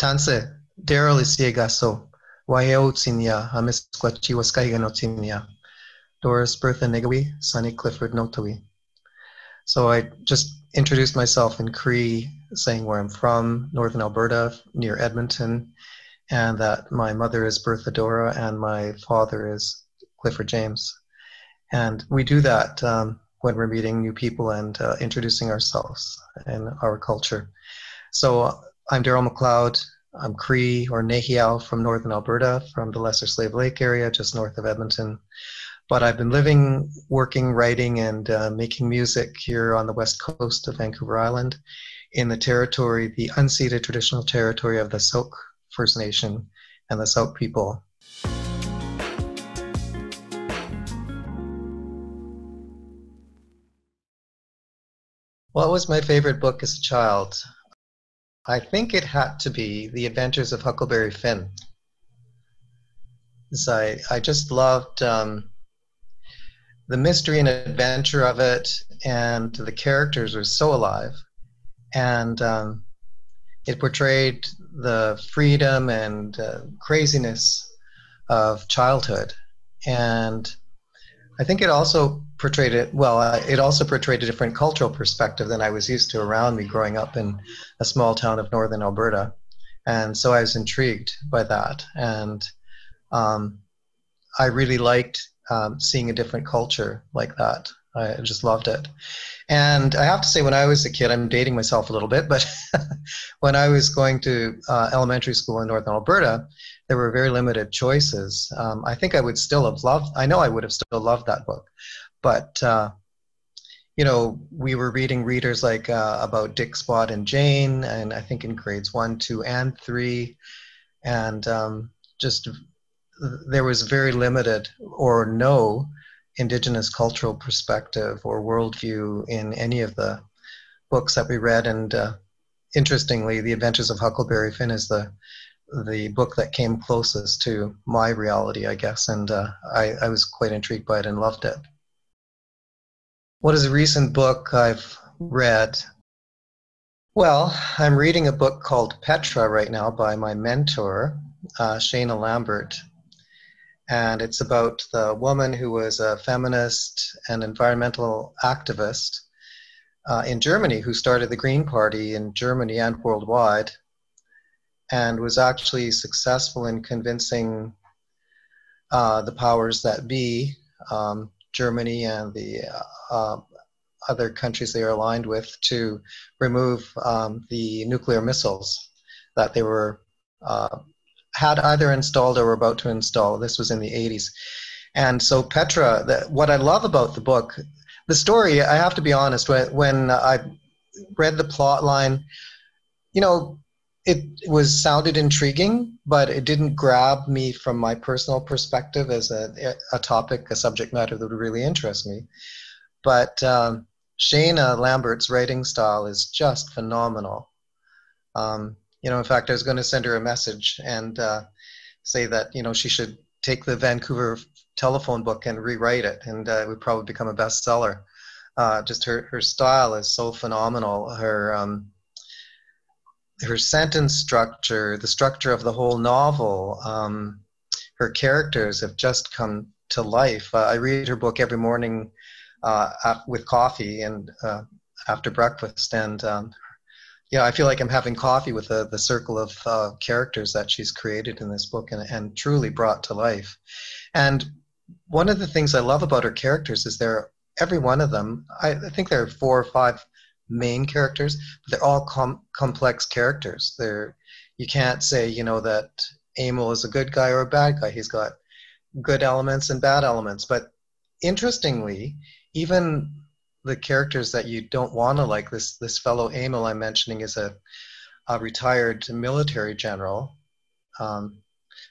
Tanse, Darrel Isiegaso, Waheo Tsinya, Amisquachi Waskaiga no Doris Bertha Negawi, Sunny Clifford Notawi. So I just introduced myself in Cree, saying where I'm from, northern Alberta, near Edmonton, and that my mother is Bertha Dora and my father is Clifford James. And we do that um, when we're meeting new people and uh, introducing ourselves and our culture. So I'm Darrel McLeod. I'm Cree or Nehiyaw from northern Alberta, from the Lesser Slave Lake area, just north of Edmonton. But I've been living, working, writing, and uh, making music here on the west coast of Vancouver Island in the territory, the unceded traditional territory of the Syilx First Nation and the Syilx people. What was my favorite book as a child? I think it had to be The Adventures of Huckleberry Finn. So I, I just loved um, the mystery and adventure of it, and the characters were so alive. And um, it portrayed the freedom and uh, craziness of childhood. And I think it also portrayed it well. Uh, it also portrayed a different cultural perspective than I was used to around me growing up in a small town of northern Alberta, and so I was intrigued by that. And um, I really liked um, seeing a different culture like that. I just loved it. And I have to say, when I was a kid, I'm dating myself a little bit, but when I was going to uh, elementary school in northern Alberta, there were very limited choices. Um, I think I would still have loved, I know I would have still loved that book. But, uh, you know, we were reading readers like uh, about Dick Spot and Jane, and I think in grades one, two, and three. And um, just there was very limited or no indigenous cultural perspective or worldview in any of the books that we read. And uh, interestingly, The Adventures of Huckleberry Finn is the the book that came closest to my reality, I guess, and uh, I, I was quite intrigued by it and loved it. What is a recent book I've read? Well, I'm reading a book called Petra right now by my mentor, uh, Shaena Lambert. And it's about the woman who was a feminist and environmental activist uh, in Germany who started the Green Party in Germany and worldwide and was actually successful in convincing uh, the powers that be, um, Germany and the uh, other countries they are aligned with, to remove um, the nuclear missiles that they were uh, had either installed or were about to install. This was in the 80s. And so Petra, the, what I love about the book, the story, I have to be honest, when, when I read the plot line, you know, it was sounded intriguing, but it didn't grab me from my personal perspective as a, a topic, a subject matter that would really interest me. But um, Shaena Lambert's writing style is just phenomenal. Um, you know, in fact, I was going to send her a message and uh, say that you know she should take the Vancouver telephone book and rewrite it, and uh, it would probably become a bestseller. Uh, just her her style is so phenomenal. Her um, her sentence structure, the structure of the whole novel, um, her characters have just come to life. Uh, I read her book every morning uh, with coffee and uh, after breakfast, and um, yeah, I feel like I'm having coffee with the, the circle of uh, characters that she's created in this book and, and truly brought to life. And one of the things I love about her characters is they're every one of them. I, I think there are four or five main characters, but they're all com- complex characters. They're you can't say you know that Emil is a good guy or a bad guy. He's got good elements and bad elements. But interestingly, even the characters that you don't want to like, this this fellow Emil I'm mentioning is a, a retired military general um,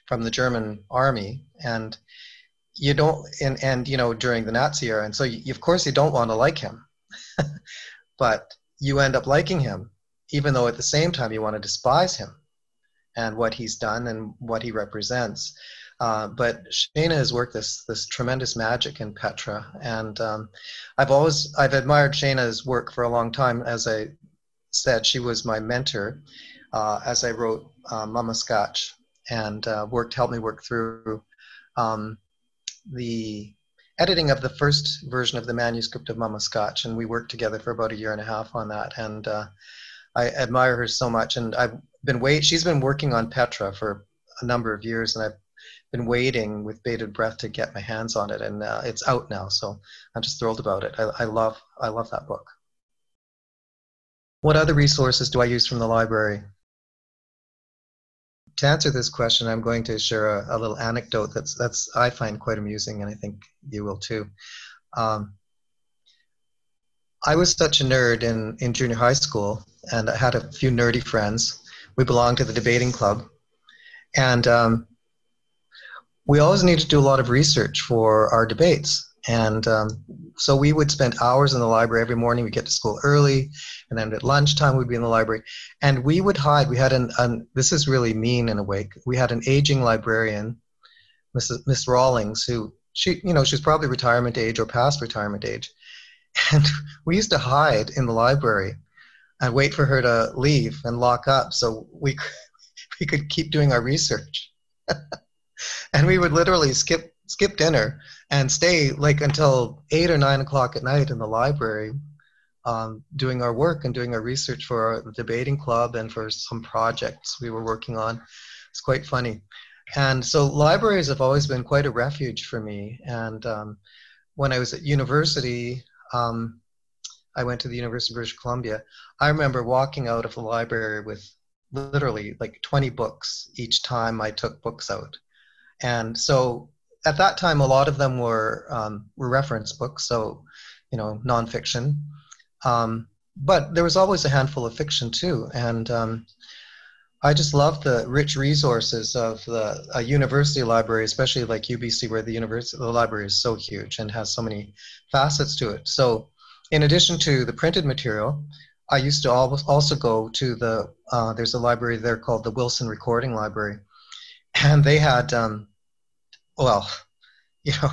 from the German army, and you don't and and you know during the Nazi era, and so you, of course you don't want to like him. but you end up liking him, even though at the same time you want to despise him and what he's done and what he represents. Uh, but Shaena has worked this this tremendous magic in Petra, and um, I've always I've admired Shaena's work for a long time. As I said, she was my mentor. uh, as I wrote uh, Mamaskatch and uh, worked helped me work through um, the editing of the first version of the manuscript of Mamaskatch, and we worked together for about a year and a half on that. And uh, I admire her so much, and I've been wait. She's been working on Petra for a number of years, and I've been waiting with bated breath to get my hands on it, and uh, it's out now. So I'm just thrilled about it. I, I love I love that book. What other resources do I use from the library? To answer this question, I'm going to share a, a little anecdote that's that's I find quite amusing, and I think you will too. Um, I was such a nerd in, in junior high school, and I had a few nerdy friends. We belonged to the debating club, and um, we always needed to do a lot of research for our debates. And um, so we would spend hours in the library every morning. We'd get to school early, and then at lunchtime we'd be in the library. And we would hide. We had an, an this is really mean in a way. We had an aging librarian, Mrs. Miss Rawlings, who she you know she's probably retirement age or past retirement age, and we used to hide in the library and wait for her to leave and lock up so we we could keep doing our research. and we would literally skip skip dinner and stay like until eight or nine o'clock at night in the library um, doing our work and doing our research for our debating club and for some projects we were working on. It's quite funny. And so libraries have always been quite a refuge for me. And um, when I was at university, um, I went to the University of British Columbia. I remember walking out of the library with literally like 20 books each time I took books out. And so at that time, a lot of them were um, were reference books, so you know, nonfiction. Um, but there was always a handful of fiction too, and um, I just love the rich resources of the a university library, especially like UBC, where the university the library is so huge and has so many facets to it. So, in addition to the printed material, I used to also go to the uh, there's a library there called the Wilson Recording Library, and they had um, well, you know,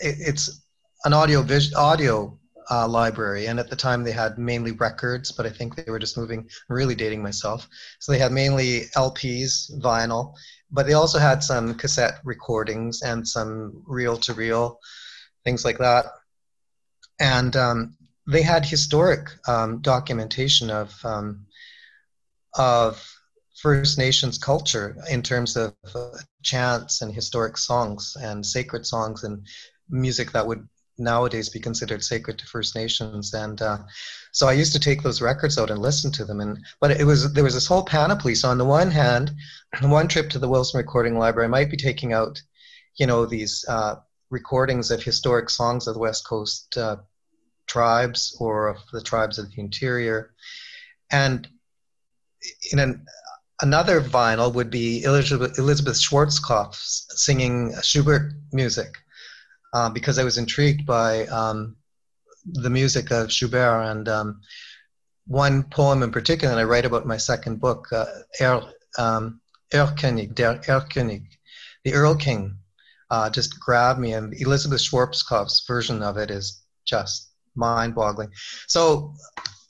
it, it's an audio vis- audio uh, library, and at the time they had mainly records, but I think they were just moving. Really dating myself. So they had mainly LPs, vinyl, but they also had some cassette recordings and some reel-to-reel things like that. And um, they had historic um, documentation of um, of First Nations culture in terms of uh, chants and historic songs and sacred songs and music that would nowadays be considered sacred to First Nations. And uh, so I used to take those records out and listen to them. And but it was there was this whole panoply. So on the one hand, one trip to the Wilson Recording Library, might be taking out, you know, these uh, recordings of historic songs of the West Coast uh, tribes or of the tribes of the interior, and in an another vinyl would be Elisabeth, Elisabeth Schwarzkopf singing Schubert music uh, because I was intrigued by um, the music of Schubert and um, one poem in particular, and I write about my second book, uh, er, um, Erlkönig, Der Erlkönig, the Earl King, uh, just grabbed me, and Elisabeth Schwarzkopf's version of it is just mind-boggling. So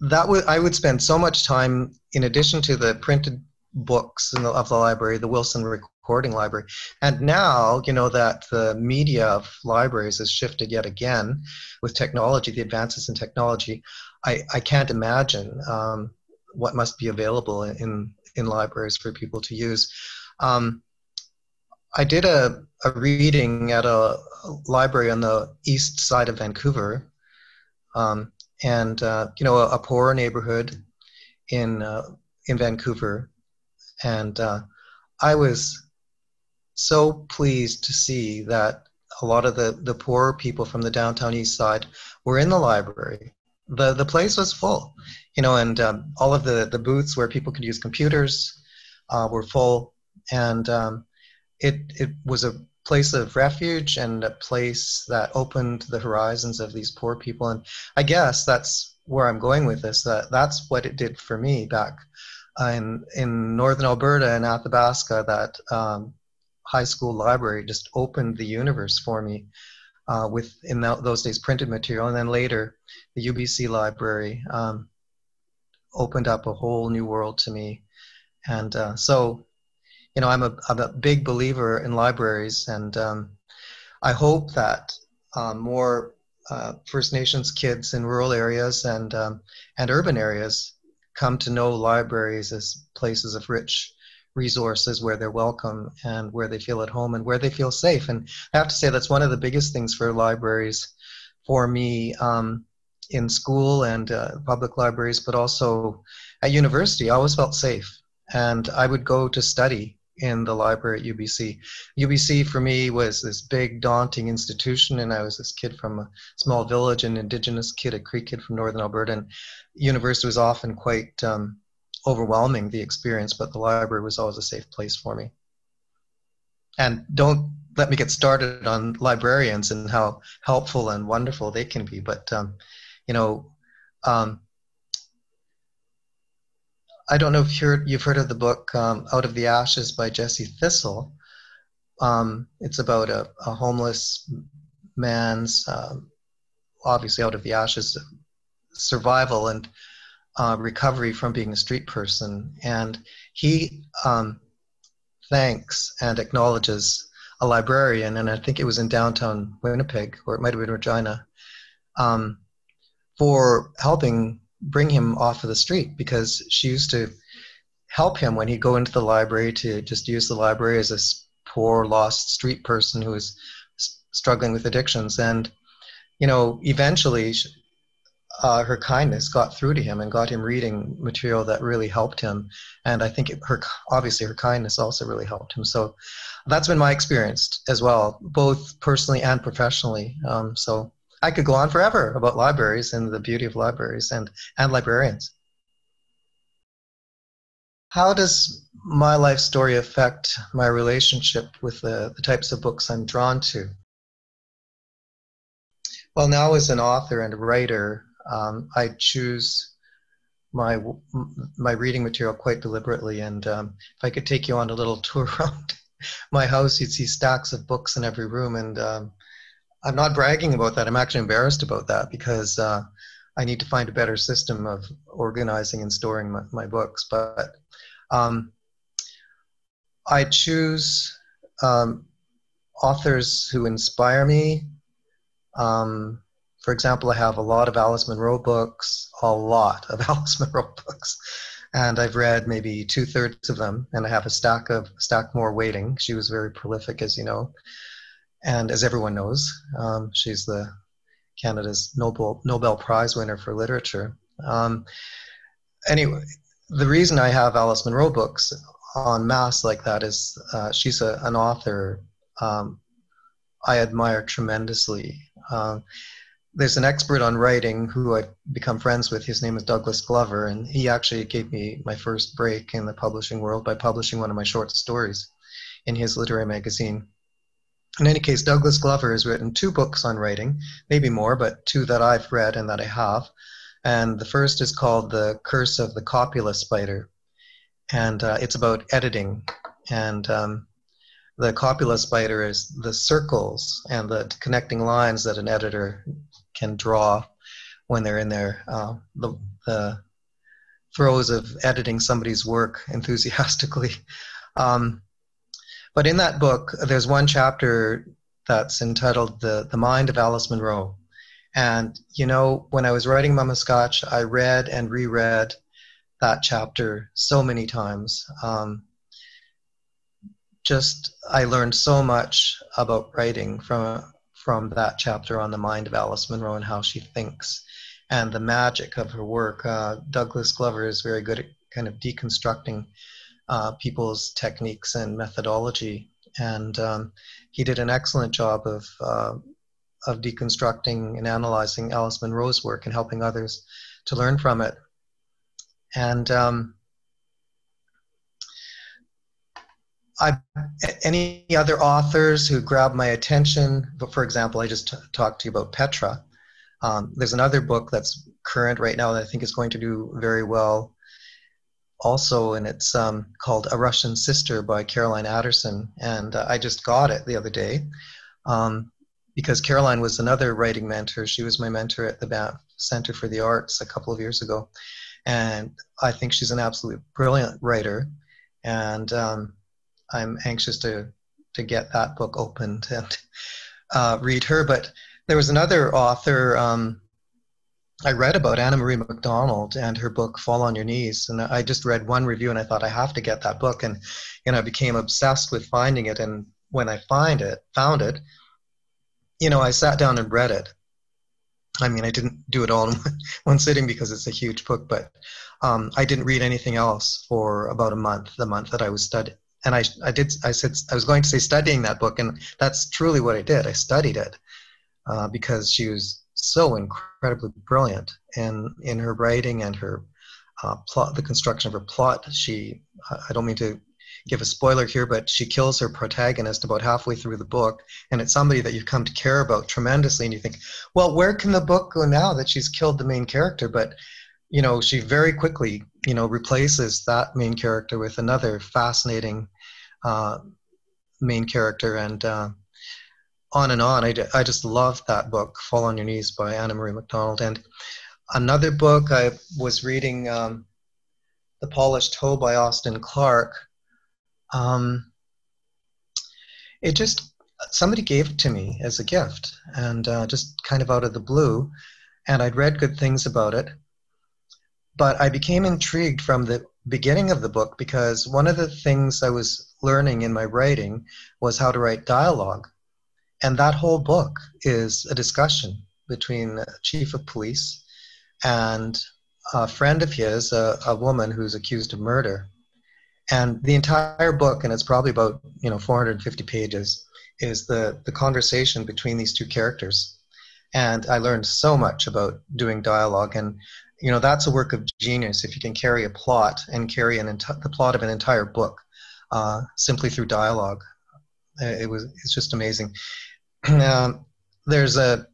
that would I would spend so much time in addition to the printed books the, of the library, the Wilson Recording Library. And now, you know, that the media of libraries has shifted yet again with technology, the advances in technology, I, I can't imagine um, what must be available in, in libraries for people to use. Um, I did a, a reading at a library on the east side of Vancouver, um, and uh, you know, a, a poor neighborhood in uh, in Vancouver, and uh, I was so pleased to see that a lot of the, the poorer people from the downtown east side were in the library. The, the place was full, you know, and um, all of the, the booths where people could use computers uh, were full. And um, it, it was a place of refuge and a place that opened the horizons of these poor people. And I guess that's where I'm going with this, that that's what it did for me back in in northern Alberta and Athabasca, that um, high school library just opened the universe for me uh, with in those days printed material, and then later the UBC library um, opened up a whole new world to me. And uh, so, you know, I'm a, I'm a big believer in libraries, and um, I hope that um, more uh, First Nations kids in rural areas and um, and urban areas come to know libraries as places of rich resources where they're welcome and where they feel at home and where they feel safe. And I have to say that's one of the biggest things for libraries for me um, in school and uh, public libraries, but also at university. I always felt safe, and I would go to study in the library at UBC. UBC for me was this big, daunting institution, and I was this kid from a small village, an indigenous kid, a Cree kid from northern Alberta. And university was often quite um, overwhelming, the experience, but the library was always a safe place for me. And don't let me get started on librarians and how helpful and wonderful they can be. But, um, you know, um, I don't know if you've heard, heard of the book um, Out of the Ashes by Jesse Thistle. Um, it's about a, a homeless man's, um, obviously out of the ashes, survival and uh, recovery from being a street person. And he um, thanks and acknowledges a librarian, and I think it was in downtown Winnipeg, or it might have been Regina, um, for helping bring him off of the street because she used to help him when he'd go into the library to just use the library as a poor lost street person who was struggling with addictions. And you know eventually uh, her kindness got through to him and got him reading material that really helped him. And i think it, her obviously her kindness also really helped him. So that's been my experience as well both personally and professionally. Um, so I could go on forever about libraries and the beauty of libraries and, and librarians. How does my life story affect my relationship with the, the types of books I'm drawn to? Well, now as an author and a writer, um, I choose my my reading material quite deliberately. And um, if I could take you on a little tour around my house, you'd see stacks of books in every room. And um, I'm not bragging about that. I'm actually embarrassed about that because uh, I need to find a better system of organizing and storing my, my books. But um, I choose um, authors who inspire me. Um, for example, I have a lot of Alice Munro books, a lot of Alice Munro books, and I've read maybe two thirds of them, and I have a stack of stack more waiting. She was very prolific, as you know. And as everyone knows, um, she's the Canada's Nobel Nobel Prize winner for literature. Um, anyway, the reason I have Alice Munro books on mass like that is uh, she's a, an author um, I admire tremendously. Um, there's an expert on writing who I've become friends with. His name is Douglas Glover, and he actually gave me my first break in the publishing world by publishing one of my short stories in his literary magazine in any case, Douglas Glover has written two books on writing, maybe more, but two that I've read and that I have. And the first is called The Curse of the Copula Spider. And uh, it's about editing. And um, the copula spider is the circles and the connecting lines that an editor can draw when they're in their uh, the, the throes of editing somebody's work enthusiastically. Um, but in that book, there's one chapter that's entitled The, the Mind of Alice Munro. And, you know, when I was writing Mamaskatch, I read and reread that chapter so many times. Um, just, I learned so much about writing from, from that chapter on the mind of Alice Munro and how she thinks and the magic of her work. Uh, Douglas Glover is very good at kind of deconstructing uh, people's techniques and methodology. And um, he did an excellent job of, uh, of deconstructing and analyzing Alice Munro's work and helping others to learn from it. And um, I, any other authors who grab my attention, but for example, I just talked to you about Petra. Um, there's another book that's current right now that I think is going to do very well also, and it's um, called A Russian Sister by Caroline Adderson. And uh, I just got it the other day um, because Caroline was another writing mentor. She was my mentor at the Center for the Arts a couple of years ago. And I think she's an absolutely brilliant writer. and um, I'm anxious to to get that book opened and uh, read her. But there was another author um, I read about, Anna Marie MacDonald, and her book Fall on Your Knees. And I just read one review, and I thought I have to get that book, and you know I became obsessed with finding it. And when I find it, found it, you know, I sat down and read it. I mean, I didn't do it all in one sitting because it's a huge book, but um, I didn't read anything else for about a month, the month that I was studying. And I, I did, I said, I was going to say studying that book, and that's truly what I did. I studied it uh, because she was so incredibly brilliant in, in her writing and her uh, plot, the construction of her plot. She, I don't mean to give a spoiler here, but she kills her protagonist about halfway through the book, and it's somebody that you've come to care about tremendously, and you think, well, where can the book go now that she's killed the main character? But you know, she very quickly, you know, replaces that main character with another fascinating uh, main character, and uh, on and on. I, I just love that book, Fall on Your Knees by Anna Marie MacDonald. And another book I was reading, um, The Polished Hoe by Austin Clarke. Um, it just, somebody gave it to me as a gift, and uh, just kind of out of the blue. And I'd read good things about it but I became intrigued from the beginning of the book because one of the things I was learning in my writing was how to write dialogue. And that whole book is a discussion between chief of police and a friend of his, a, a woman who's accused of murder. And the entire book, and it's probably about you know 450 pages, is the, the conversation between these two characters. And I learned so much about doing dialogue. And you know that's a work of genius if you can carry a plot and carry an enti- the plot of an entire book uh, simply through dialogue. It was it's just amazing. um, there's a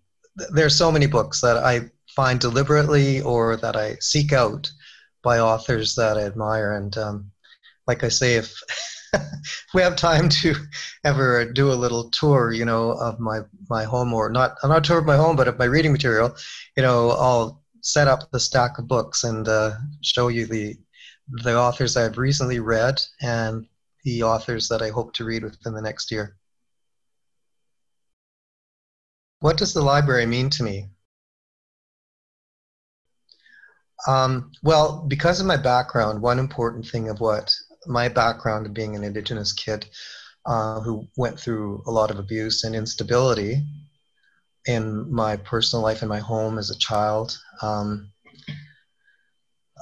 there's so many books that I find deliberately or that I seek out by authors that I admire, and um, like I say, if we have time to ever do a little tour, you know, of my my home or not, not tour of my home, but of my reading material, you know, I'll set up the stack of books and uh, show you the the authors I've recently read and the authors that I hope to read within the next year. What does the library mean to me? Um, well, because of my background, one important thing of what my background of being an Indigenous kid uh, who went through a lot of abuse and instability in my personal life in my home as a child. Um,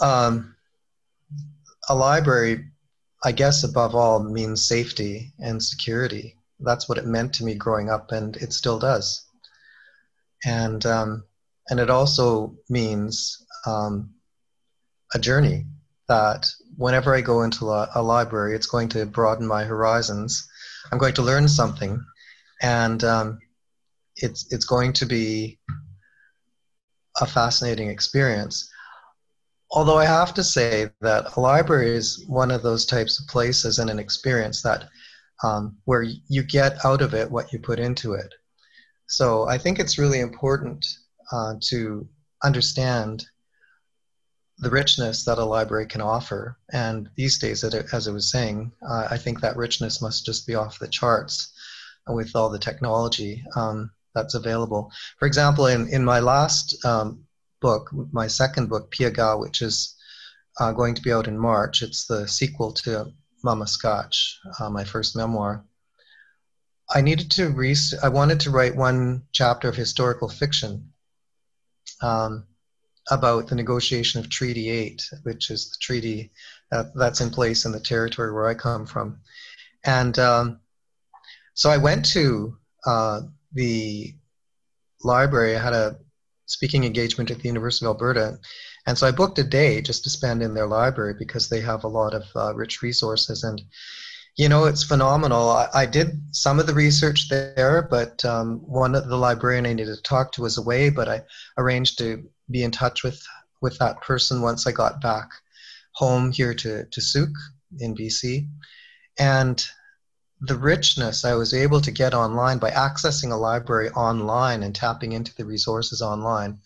um, a library, I guess, above all, means safety and security. That's what it meant to me growing up, and it still does. And um, and it also means um, a journey that whenever I go into a library, it's going to broaden my horizons. I'm going to learn something, and um, it's it's going to be a fascinating experience. Although I have to say that a library is one of those types of places and an experience that um, where you get out of it what you put into it. So I think it's really important uh, to understand the richness that a library can offer. And these days, as I was saying, uh, I think that richness must just be off the charts with all the technology. Um, that's available. For example, in, in my last um, book, my second book, Peyakow, which is uh, going to be out in March, it's the sequel to Mamaskatch, uh, my first memoir. I needed to re- I wanted to write one chapter of historical fiction um, about the negotiation of Treaty 8, which is the treaty that's in place in the territory where I come from. And um, so I went to uh, the library. I had a speaking engagement at the University of Alberta. And so I booked a day just to spend in their library because they have a lot of uh, rich resources. And, you know, it's phenomenal. I, I did some of the research there, but um, one of the librarian I needed to talk to was away, but I arranged to be in touch with, with that person once I got back home here to, to Sooke in BC. And the richness I was able to get online by accessing a library online and tapping into the resources online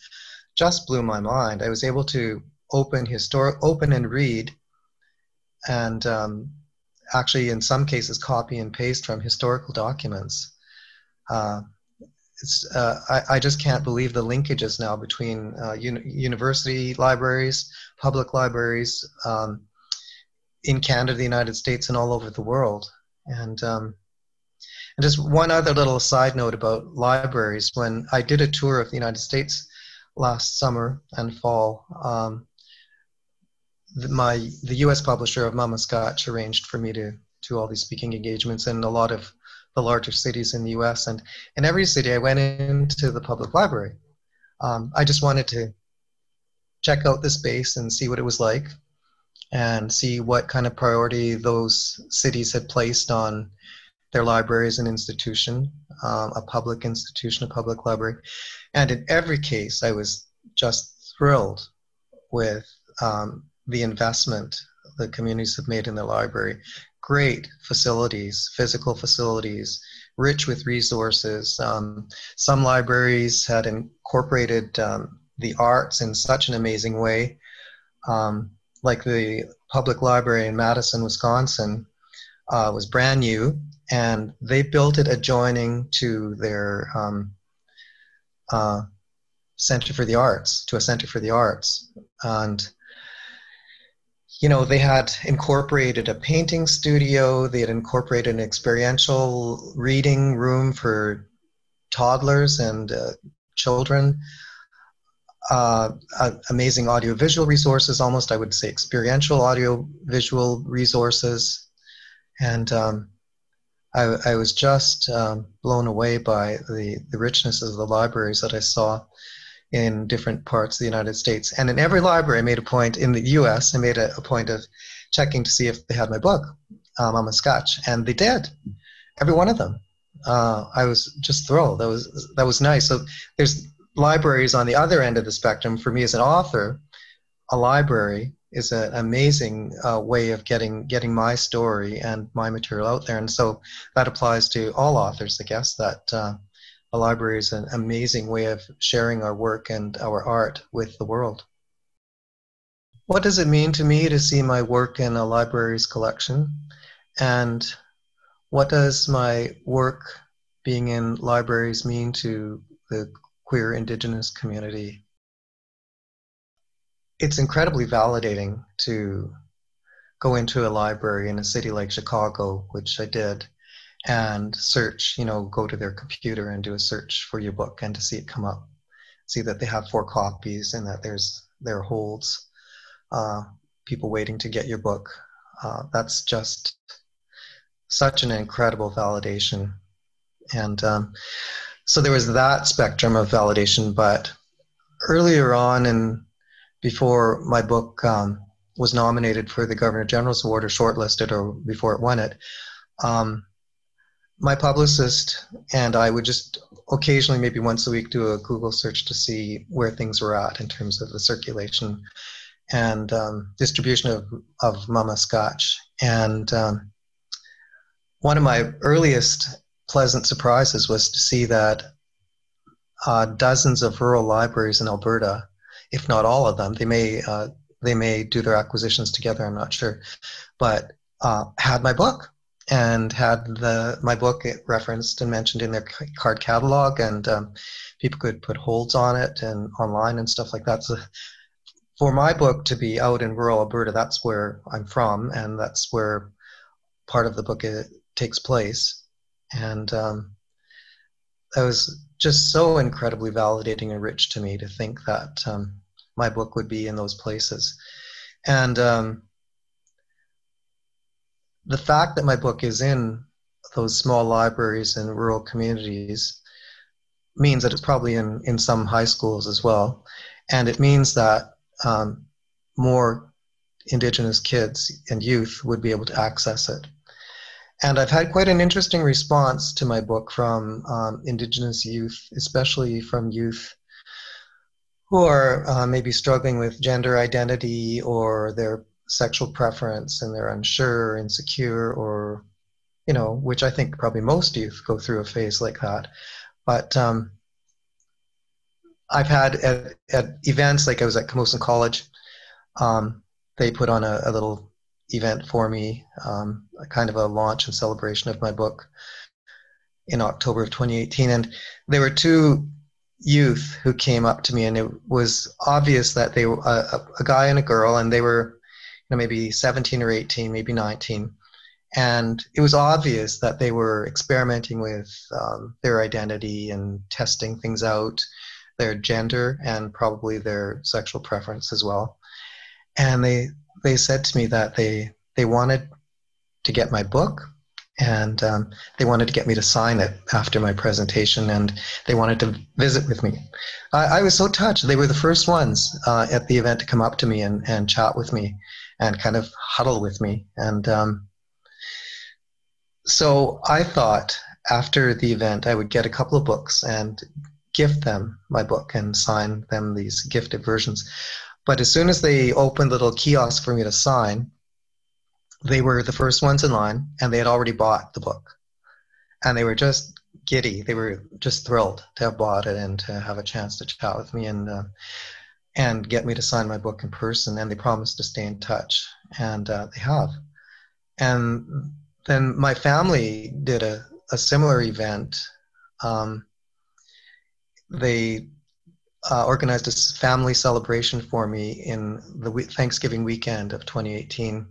just blew my mind. I was able to open historic, open and read, and um, actually, in some cases, copy and paste from historical documents. Uh, uh, I, I, just can't believe the linkages now between uh, uni- university libraries, public libraries um, in Canada, the United States, and all over the world. And um, and just one other little side note about libraries. When I did a tour of the United States last summer and fall, um, the, my the U.S. publisher of Mamaskatch arranged for me to to all these speaking engagements in a lot of the larger cities in the U.S. and in every city I went into the public library. Um, I just wanted to check out the space and see what it was like, and see what kind of priority those cities had placed on their library as an institution, um, a public institution, a public library. And in every case, I was just thrilled with um, the investment the communities have made in the library. Great facilities, physical facilities, rich with resources. Um, some libraries had incorporated um, the arts in such an amazing way, um, like the public library in Madison, Wisconsin, uh, was brand new, and they built it adjoining to their um, uh, Center for the Arts, to a Center for the Arts, and you know, they had incorporated a painting studio, they had incorporated an experiential reading room for toddlers and uh, children, uh, uh, amazing audiovisual resources, almost I would say experiential audiovisual resources. And um, I, I, was just um, blown away by the, the richness of the libraries that I saw in different parts of the United States. And in every library, I made a point in the US, I made a, a point of checking to see if they had my book, um, Mamaskatch, and they did. Every one of them. Uh, I was just thrilled. That was that was nice. So there's libraries on the other end of the spectrum. For me as an author, a library is an amazing uh, way of getting getting my story and my material out there. And so that applies to all authors, I guess. That uh, a library is an amazing way of sharing our work and our art with the world. What does it mean to me to see my work in a library's collection? And what does my work being in libraries mean to the queer indigenous community? It's incredibly validating to go into a library in a city like Chicago, which I did, and search, you know, go to their computer and do a search for your book and to see it come up. See that they have four copies and that there's there holds uh, people waiting to get your book. Uh, that's just such an incredible validation. And um, so there was that spectrum of validation, but earlier on and before my book um, was nominated for the Governor General's Award or shortlisted or before it won it, um, my publicist and I would just occasionally, maybe once a week, do a Google search to see where things were at in terms of the circulation and um, distribution of, of Mamaskatch. And um, one of my earliest pleasant surprises was to see that uh, dozens of rural libraries in Alberta, if not all of them, they may uh, they may do their acquisitions together. I'm not sure, but uh, had my book and had the my book referenced and mentioned in their card catalog, and um, people could put holds on it and online and stuff like that. So for my book to be out in rural Alberta, that's where I'm from, and that's where part of the book uh, takes place, and um, that was just so incredibly validating and rich to me to think that um, my book would be in those places, and um, the fact that my book is in those small libraries in rural communities means that it's probably in, in some high schools as well. And it means that um, more Indigenous kids and youth would be able to access it. And I've had quite an interesting response to my book from um, Indigenous youth, especially from youth who are uh, maybe struggling with gender identity or their sexual preference and they're unsure, insecure, or, you know, which I think probably most youth go through a phase like that. But um, I've had at, at, events like I was at Camosun College, um, they put on a, a, little event for me, um, kind of a launch and celebration of my book in October of 2018. And there were two youth who came up to me, and it was obvious that they were a, a guy and a girl, and they were know, maybe 17 or 18, maybe 19. And it was obvious that they were experimenting with um, their identity and testing things out, their gender, and probably their sexual preference as well. And they they said to me that they they wanted to get my book and um, they wanted to get me to sign it after my presentation and they wanted to visit with me i, I was so touched they were the first ones uh, at the event to come up to me and, and chat with me and kind of huddle with me. And um, so i thought after the event i would get a couple of books and gift them my book and sign them these gifted versions. But as soon as they opened the little kiosk for me to sign they were the first ones in line and they had already bought the book. And they were just giddy. They were just thrilled to have bought it and to have a chance to chat with me and uh, and get me to sign my book in person and they promised to stay in touch and uh, they have and then my family did a, a similar event um, they uh, organized a family celebration for me in the thanksgiving weekend of 2018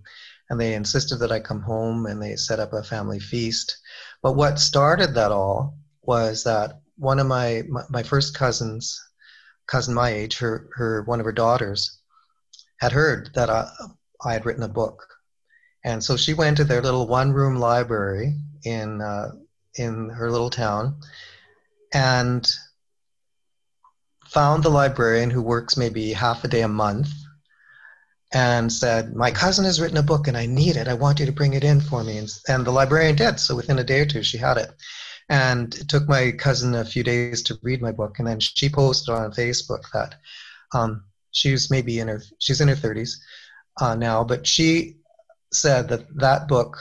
and they insisted that I come home and they set up a family feast. But what started that all was that one of my, my, my first cousins, cousin my age, her, her one of her daughters, had heard that I, I had written a book. And so she went to their little one room library in, uh, in her little town and found the librarian who works maybe half a day a month and said, My cousin has written a book and I need it. I want you to bring it in for me. And, and the librarian did. So within a day or two, she had it. And it took my cousin a few days to read my book. And then she posted on Facebook that um, she's maybe in her, she's in her 30s uh, now, but she said that that book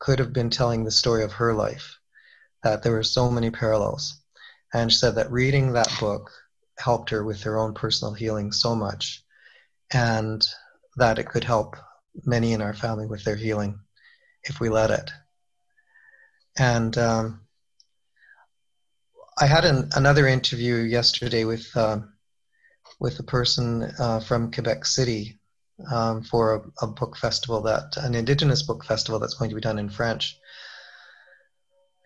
could have been telling the story of her life, that there were so many parallels. And she said that reading that book helped her with her own personal healing so much and that it could help many in our family with their healing if we let it. And um, I had an, another interview yesterday with uh, with a person uh, from Quebec City um, for a, a, book festival that an Indigenous book festival that's going to be done in French.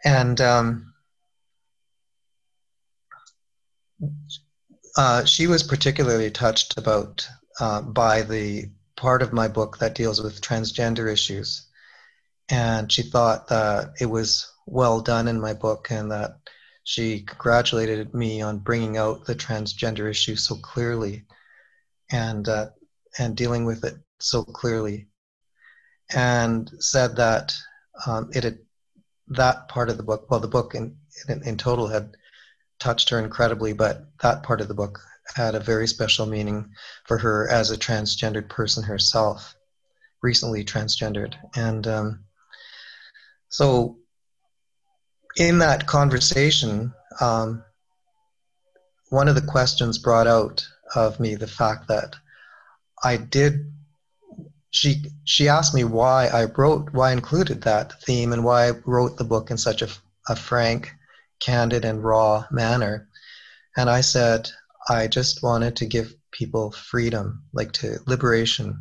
And um, uh, she was particularly touched about uh, by the part of my book that deals with transgender issues. And she thought that it was well done in my book and that she congratulated me on bringing out the transgender issue so clearly and, uh, and dealing with it so clearly. And said that um, it had, that part of the book, well, the book in, in, in total had touched her incredibly, but that part of the book had a very special meaning for her as a transgendered person herself, recently transgendered. And um, so, in that conversation, um, one of the questions brought out of me the fact that I did. She she asked me why I wrote why I included that theme and why I wrote the book in such a, a frank, candid, and raw manner, and I said I just wanted to give people freedom, like to liberation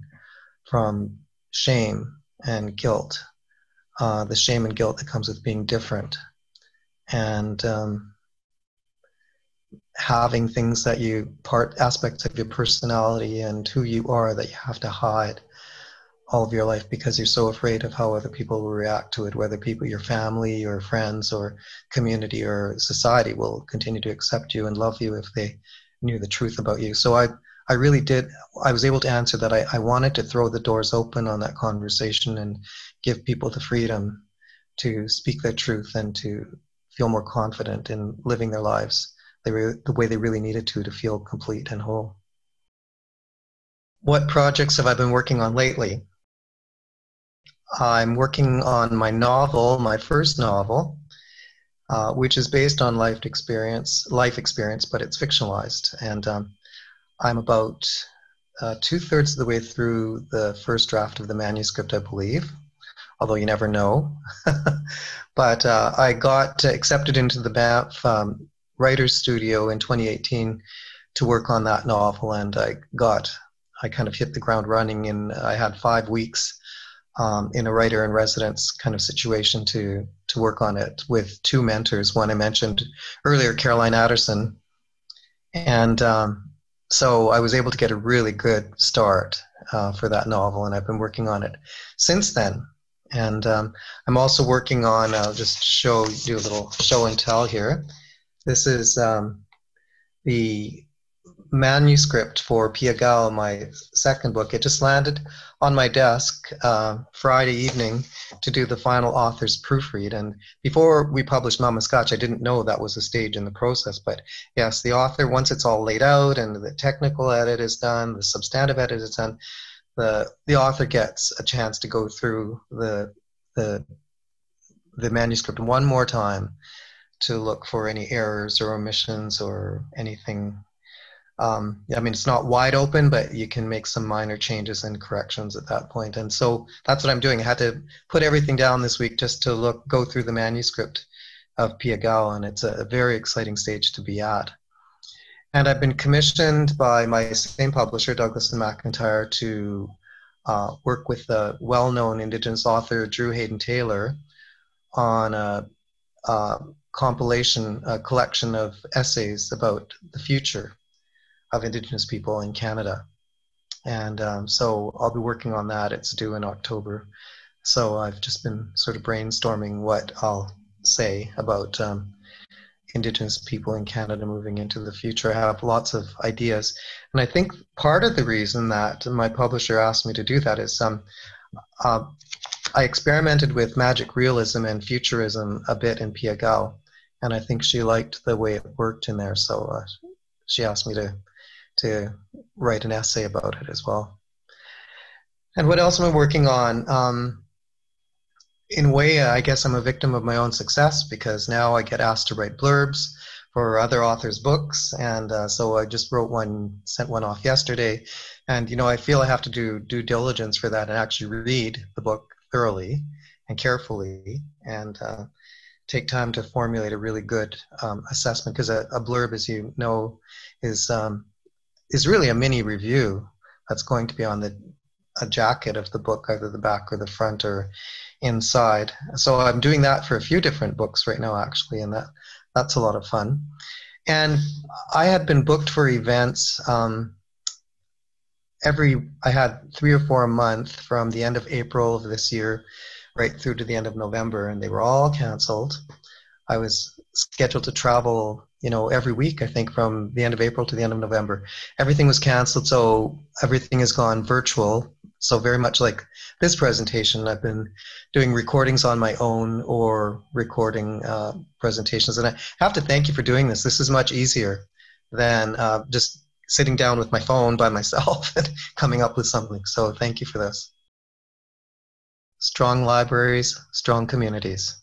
from shame and guilt, uh, the shame and guilt that comes with being different, and um, having things that you part aspects of your personality and who you are that you have to hide all of your life because you're so afraid of how other people will react to it, whether people, your family or friends or community or society will continue to accept you and love you if they knew the truth about you. So I, I really did. I was able to answer that. I, I wanted to throw the doors open on that conversation and give people the freedom to speak their truth and to feel more confident in living their lives they re- the way they really needed to to feel complete and whole. What projects have I been working on lately? I'm working on my novel, my first novel, uh, which is based on life experience, life experience, but it's fictionalized. And um, I'm about uh, two thirds of the way through the first draft of the manuscript, I believe, although you never know. but uh, I got accepted into the Banff um, Writers Studio in 2018 to work on that novel, and I got, I kind of hit the ground running, and I had five weeks um, in a writer in residence kind of situation to to work on it with two mentors. One I mentioned earlier, Caroline Adderson, and um, so I was able to get a really good start uh, for that novel, and I've been working on it since then. And um, I'm also working on. I'll just show do a little show and tell here. This is um, the manuscript for Peyakow, my second book. It just landed on my desk uh, Friday evening to do the final author's proofread. And before we published Mamaskatch, I didn't know that was a stage in the process. But yes, the author, once it's all laid out and the technical edit is done, the substantive edit is done, the the author gets a chance to go through the the the manuscript one more time to look for any errors or omissions or anything um, I mean, it's not wide open, but you can make some minor changes and corrections at that point. And so that's what I'm doing. I had to put everything down this week just to look, go through the manuscript of Peyakow, and it's a, very exciting stage to be at. And I've been commissioned by my same publisher, Douglas and McIntyre, to uh, work with the well-known Indigenous author Drew Hayden Taylor on a, a compilation, a collection of essays about the future of Indigenous people in Canada. And um, so I'll be working on that. It's due in October. So I've just been sort of brainstorming what I'll say about um, Indigenous people in Canada moving into the future. Have lots of ideas. And I think part of the reason that my publisher asked me to do that is um, uh, I experimented with magic realism and futurism a bit in Peyakow, and I think she liked the way it worked in there. So uh, she asked me to to write an essay about it as well. And what else am I working on? Um, in a way, I guess I'm a victim of my own success because now I get asked to write blurbs for other authors' books, and uh, so I just wrote one, sent one off yesterday, and you know I feel I have to do due diligence for that and actually read the book thoroughly and carefully, and uh, take time to formulate a really good um, assessment. Because a, a, blurb, as you know, is um, is really a mini review that's going to be on the a jacket of the book, either the back or the front or inside. So I'm doing that for a few different books right now, actually, and that that's a lot of fun. And I had been booked for events um, every. I had three or four a month from the end of April of this year, right through to the end of November, and they were all canceled. I was scheduled to travel you know, every week, I think, from the end of April to the end of November. Everything was canceled, so everything has gone virtual. So, very much like this presentation, I've been doing recordings on my own or recording uh, presentations. And I have to thank you for doing this. This is much easier than uh, just sitting down with my phone by myself and coming up with something. So, thank you for this. Strong libraries, strong communities.